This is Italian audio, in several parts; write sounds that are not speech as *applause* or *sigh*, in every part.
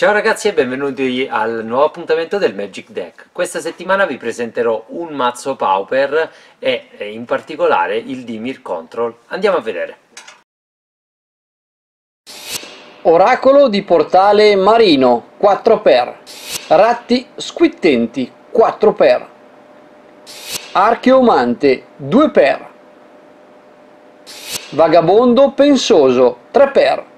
Ciao ragazzi e benvenuti al nuovo appuntamento del Magic Deck. Questa settimana vi presenterò un mazzo Pauper e in particolare il Dimir Control. Andiamo a vedere. Oracolo di portale marino 4x Ratti squittenti 4x Archeomante 2x Vagabondo pensoso 3x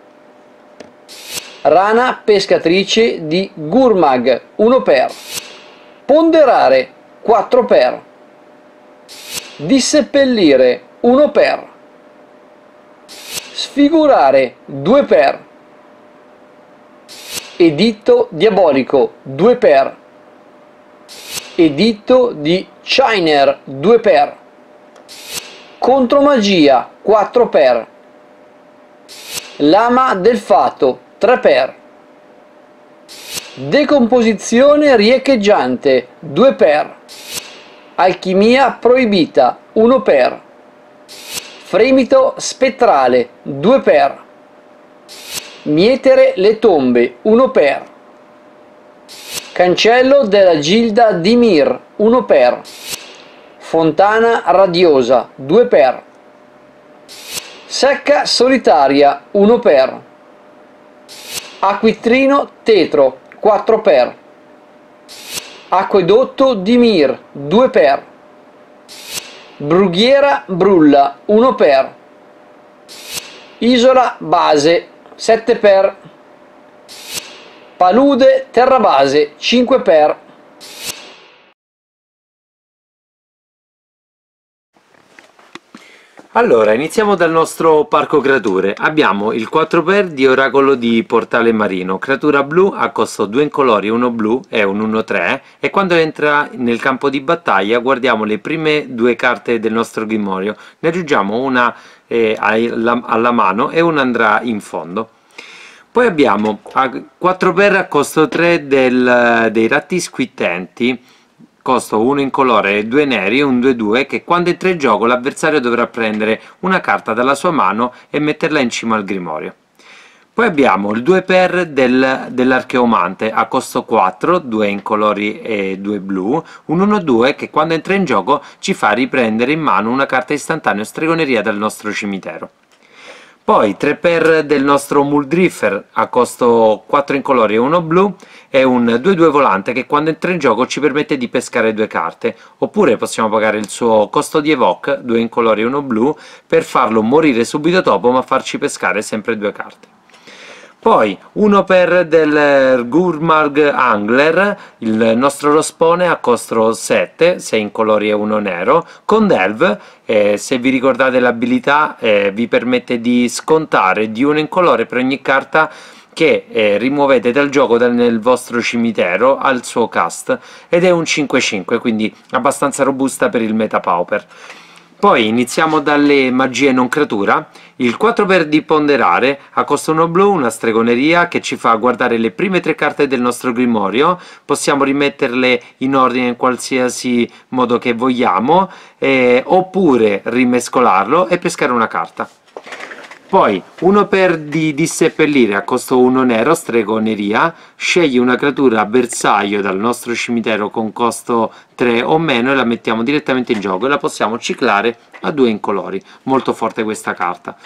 Rana pescatrice di Gurmag 1x Ponderare 4x Disseppellire 1x Sfigurare 2x Editto diabolico 2x Editto di Shiner 2x Contromagia 4x Lama del fato 3x Decomposizione riecheggiante 2x Alchimia proibita 1x Fremito spettrale 2x Mietere le tombe 1x Cancello della Gilda di Mir 1x Fontana radiosa 2x Secca solitaria 1x Acquitrino tetro 4x Acquedotto di Mir 2x Brughiera brulla 1x Isola base 7x Palude terrabase 5x Allora, iniziamo dal nostro parco creature. Abbiamo il 4x di Oracolo di Portale Marino, creatura blu a costo 2 incolori, uno blu e un 1-3 e quando entra nel campo di battaglia guardiamo le prime due carte del nostro grimorio, ne aggiungiamo una eh, alla, alla mano e una andrà in fondo. Poi abbiamo 4x a costo 3 del, dei ratti squittenti, costo 1 incolore e 2 neri e un 2-2 che quando entra in gioco l'avversario dovrà prendere una carta dalla sua mano e metterla in cima al grimorio. Poi abbiamo il 2x del, dell'archeomante a costo 4, 2 incolori e 2 blu, un 1-2 che quando entra in gioco ci fa riprendere in mano una carta istantanea stregoneria dal nostro cimitero. Poi 3 per del nostro Muldriffer a costo 4 incolori e 1 blu e un 2-2 volante che quando entra in gioco ci permette di pescare due carte, oppure possiamo pagare il suo costo di evoke, 2 incolori e 1 blu, per farlo morire subito dopo ma farci pescare sempre due carte. Poi uno per del Gurmarg Angler, il nostro rospone a costo 7, 6 incolori e 1 nero, con Delve, eh, se vi ricordate l'abilità eh, vi permette di scontare di uno incolore per ogni carta che eh, rimuovete dal gioco dal, nel vostro cimitero al suo cast ed è un 5-5 quindi abbastanza robusta per il meta pauper poi iniziamo dalle magie non creatura. Il 4 per di ponderare a costo 1 blu, una stregoneria che ci fa guardare le prime tre carte del nostro grimorio. Possiamo rimetterle in ordine in qualsiasi modo che vogliamo, eh, oppure rimescolarlo e pescare una carta. Poi, uno per di disseppellire a costo 1 nero, stregoneria, scegli una creatura bersaglio dal nostro cimitero con costo 3 o meno e la mettiamo direttamente in gioco e la possiamo ciclare a 2 incolori. Molto forte questa carta.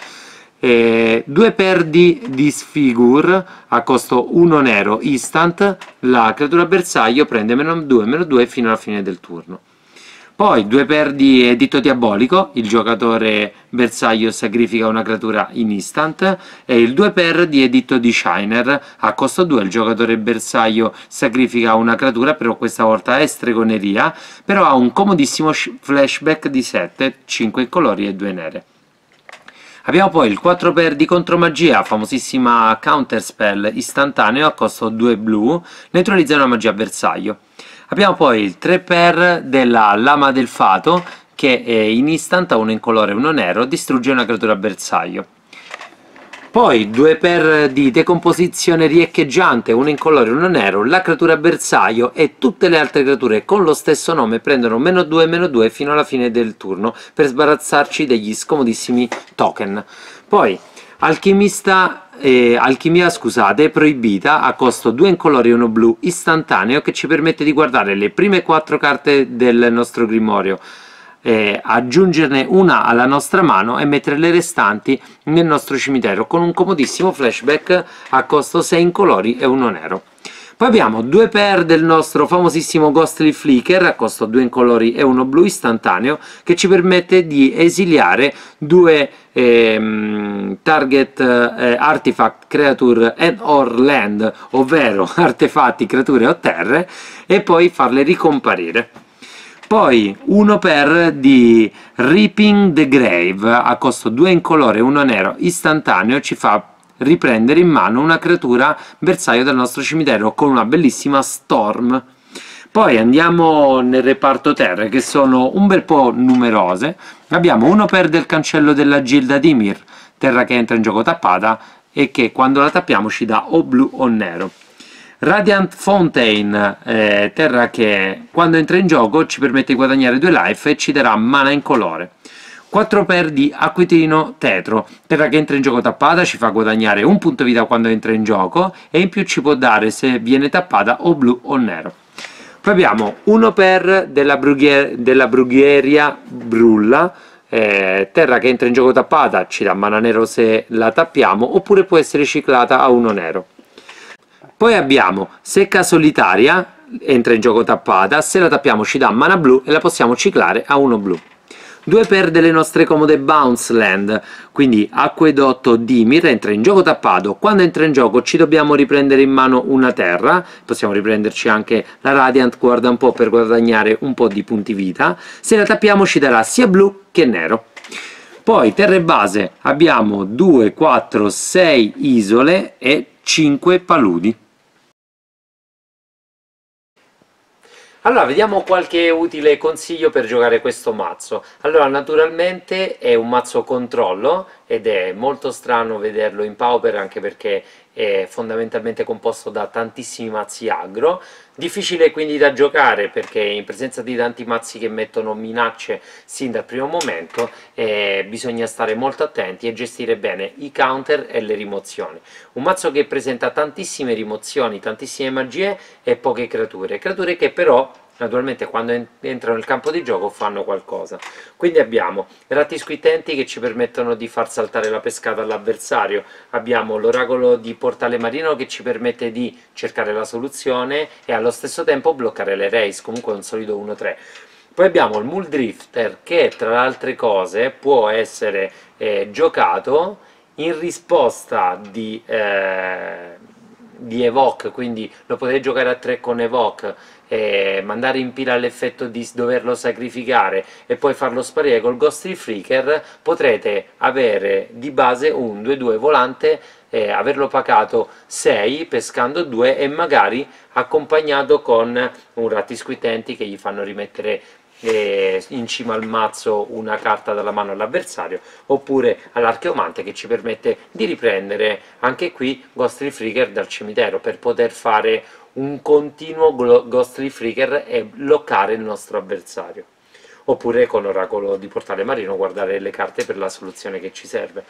Eh, due per di disfigure a costo 1 nero instant, la creatura bersaglio prende meno 2, meno 2 fino alla fine del turno. Poi due per di Editto Diabolico, il giocatore bersaglio sacrifica una creatura in instant e il 2 per di Editto di Shiner, a costo 2 il giocatore bersaglio sacrifica una creatura, però questa volta è stregoneria, però ha un comodissimo flashback di 7, 5 colori e 2 nere. Abbiamo poi il 4 per di contromagia, famosissima counterspell istantaneo a costo 2 blu, neutralizza una magia bersaglio. Abbiamo poi il 3x della Lama del Fato che è in instant a uno in colore e uno nero distrugge una creatura bersaglio. Poi 2x di decomposizione riecheggiante, uno in colore e uno nero, la creatura bersaglio e tutte le altre creature con lo stesso nome prendono meno 2 meno 2 fino alla fine del turno per sbarazzarci degli scomodissimi token. Poi Alchimista eh, alchimia scusate, proibita a costo 2 incolori e 1 blu istantaneo che ci permette di guardare le prime 4 carte del nostro grimorio. Eh, aggiungerne una alla nostra mano e mettere le restanti nel nostro cimitero. Con un comodissimo flashback a costo 6 incolori e 1 nero poi abbiamo due pair del nostro famosissimo Ghostly Flicker a costo 2 incolori e 1 blu istantaneo che ci permette di esiliare due ehm, target eh, artifact creature and or land ovvero *laughs* artefatti, creature o terre e poi farle ricomparire. Poi uno per di Reaping the Grave a costo 2 incolore e 1 nero istantaneo ci fa riprendere in mano una creatura bersaglio del nostro cimitero con una bellissima Storm. Poi andiamo nel reparto terre che sono un bel po' numerose. Abbiamo uno per del cancello della Gilda Dimir, terra che entra in gioco tappata e che quando la tappiamo ci dà o blu o nero. Radiant Fountain, eh, terra che quando entra in gioco ci permette di guadagnare due life e ci darà mana in colore. 4 per di acquitino tetro, terra che entra in gioco tappata ci fa guadagnare un punto vita quando entra in gioco e in più ci può dare se viene tappata o blu o nero. Poi abbiamo 1 per della, brughier della Brughieria Brulla, eh, terra che entra in gioco tappata ci dà mana nero se la tappiamo oppure può essere ciclata a 1 nero. Poi abbiamo Secca Solitaria, entra in gioco tappata, se la tappiamo ci dà mana blu e la possiamo ciclare a 1 blu. 2 per delle nostre comode Bounce Land, quindi Acquedotto Dimir entra in gioco tappato, quando entra in gioco ci dobbiamo riprendere in mano una terra, possiamo riprenderci anche la Radiant, guarda un po' per guadagnare un po' di punti vita, se la tappiamo ci darà sia blu che nero. Poi terre base. Abbiamo 2, 4, 6 isole e 5 paludi. Allora, vediamo qualche utile consiglio per giocare questo mazzo. Allora, naturalmente è un mazzo controllo ed è molto strano vederlo in Pauper anche perché è fondamentalmente composto da tantissimi mazzi aggro. Difficile quindi da giocare perché in presenza di tanti mazzi che mettono minacce sin dal primo momento eh, bisogna stare molto attenti e gestire bene i counter e le rimozioni. Un mazzo che presenta tantissime rimozioni, tantissime magie e poche creature, creature che però naturalmente quando entrano nel campo di gioco fanno qualcosa. Quindi abbiamo ratti squittenti che ci permettono di far saltare la pescata all'avversario, abbiamo l'oracolo di portale marino che ci permette di cercare la soluzione e allo stesso tempo bloccare le race, comunque un solido 1-3. Poi abbiamo il Muldrifter che tra le altre cose può essere eh, giocato in risposta di... Eh, di Evoke, quindi lo potete giocare a 3 con Evoke, eh, mandare in pila l'effetto di doverlo sacrificare e poi farlo sparire col Ghostly Freaker, potrete avere di base un 2-2 volante, eh, averlo pagato 6 pescando 2 e magari accompagnato con un ratti squittenti che gli fanno rimettere eh, in cima al mazzo una carta dalla mano all'avversario oppure all'archeomante che ci permette di riprendere anche qui Ghostly Freaker dal cimitero per poter fare un continuo Ghostly Freaker e bloccare il nostro avversario oppure con Oracolo di Portale Marino guardare le carte per la soluzione che ci serve.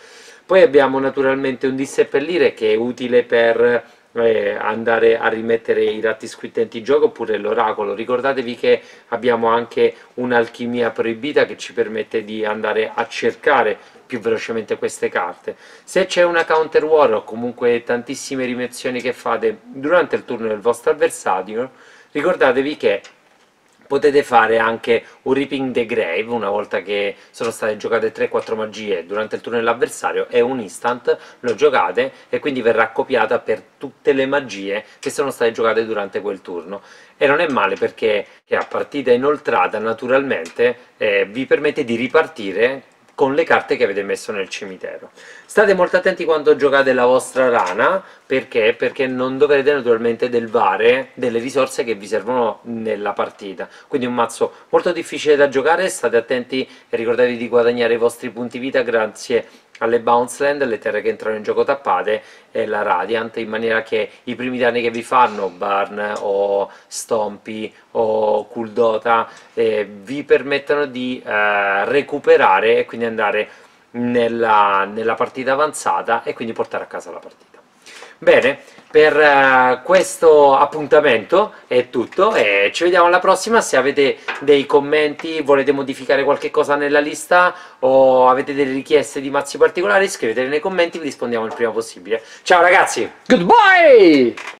Poi abbiamo naturalmente un disseppellire che è utile per eh, andare a rimettere i ratti squittenti in gioco oppure l'oracolo. Ricordatevi che abbiamo anche un'alchimia proibita che ci permette di andare a cercare più velocemente queste carte. Se c'è una counter war o comunque tantissime rimezioni che fate durante il turno del vostro avversario, ricordatevi che potete fare anche un Reaping the Grave una volta che sono state giocate 3-4 magie durante il turno dell'avversario è un instant, lo giocate e quindi verrà copiata per tutte le magie che sono state giocate durante quel turno. E non è male perché a partita inoltrata naturalmente eh, vi permette di ripartire con le carte che avete messo nel cimitero. State molto attenti quando giocate la vostra rana, perché? Perché non dovrete naturalmente delvare delle risorse che vi servono nella partita. Quindi un mazzo molto difficile da giocare, state attenti e ricordatevi di guadagnare i vostri punti vita grazie alle Bounce Land, le terre che entrano in gioco tappate e la Radiant in maniera che i primi danni che vi fanno Barn o Stompy o Kuldota eh, vi permettano di eh, recuperare e quindi andare nella, nella partita avanzata e quindi portare a casa la partita. Bene, per uh, questo appuntamento è tutto e ci vediamo alla prossima. Se avete dei commenti, volete modificare qualche cosa nella lista o avete delle richieste di mazzi particolari, scrivetele nei commenti, vi rispondiamo il prima possibile. Ciao ragazzi! Goodbye!